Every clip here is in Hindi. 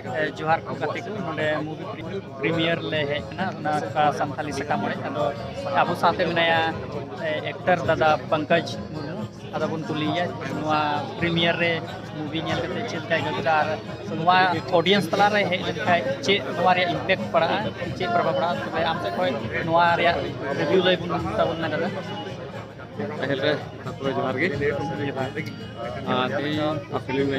जोहार को गाते को नोडे मूवी प्रीमियर ले है ना ना का संथाली सकाम अबो साथे मिनाया एक्टर दादा पंकज मुर्मू तुलिया प्रीमियर रे मूवी नेल कते चेल काय गदा आर नुआ ऑडियंस तला रे हे लेखाय चे नुआ रे इम्पैक्ट पड़ा चे प्रभाव पड़ा तबे आम से कोई नुआ रे रिव्यू ले बुन ताबुन ना दादा पहल तापुरे जोहार फ़िल्म ले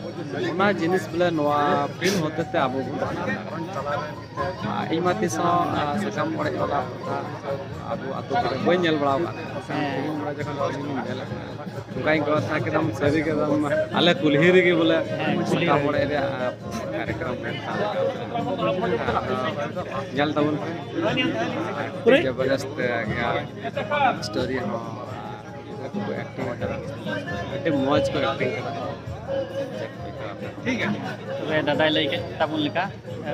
ᱚᱱᱟ ᱡᱤᱱᱤᱥ ᱵᱚᱞᱮ ᱱᱚᱣᱟ ᱯᱷᱤᱞᱢ ᱦᱚᱛᱮᱛᱮ ᱟᱵᱚ ᱵᱚᱱ ᱤᱧ ᱢᱟ ᱛᱤᱥ ᱦᱚᱸ ᱥᱟᱠᱟᱢ ᱚᱲᱮᱡ ᱵᱟᱞᱟ ᱟᱵᱚ ᱟᱛᱳ ᱠᱚᱨᱮ ᱵᱟᱹᱧ ᱧᱮᱞ ᱵᱟᱲᱟ ᱟᱠᱟᱫᱟ ᱚᱱᱠᱟᱧ ᱜᱚᱲᱚ ᱛᱟᱦᱮᱸ ᱠᱮᱫᱟᱢ ᱥᱟᱹᱨᱤ ᱠᱮᱫᱟᱢ ᱟᱞᱮ ᱠᱩᱞᱦᱤ ᱨᱮᱜᱮ ᱵᱚᱞᱮ ᱥᱟᱠᱟᱢ ᱚᱲᱮᱡ ᱨᱮᱭᱟᱜ ᱠᱟᱨᱭᱚᱠᱨᱚᱢ ᱧᱮᱞ ᱛᱟᱵᱚᱱ ᱯᱮ ᱡᱚᱵᱚᱨᱫᱚᱥᱛ ᱥᱴᱳᱨᱤ ᱦᱚᱸ ᱟᱹᱰᱤ ᱢᱚᱡᱽ ᱠᱚ ᱮᱠᱴᱤᱝ ᱠᱟᱫᱟ तबे दादा लई के ताबुन लेका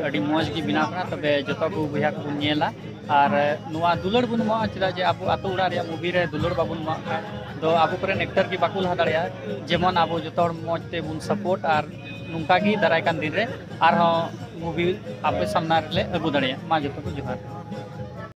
अडी मौज की बिना करा तबे जतो को बुया को नेला और दुलड़ बुन मा चला जे आपो आतो उड़ा रे मूवी दुलड़ बाबुन मा। दो आपो करेन एक्टर की बाकुल हा दाड़िया जेमन आपो जतो मौज ते बुन सपोर्ट और नुंका की दाराय कान दिन और मूवी आपे सामना अगु दाड़िया, मा जतो को जोहार।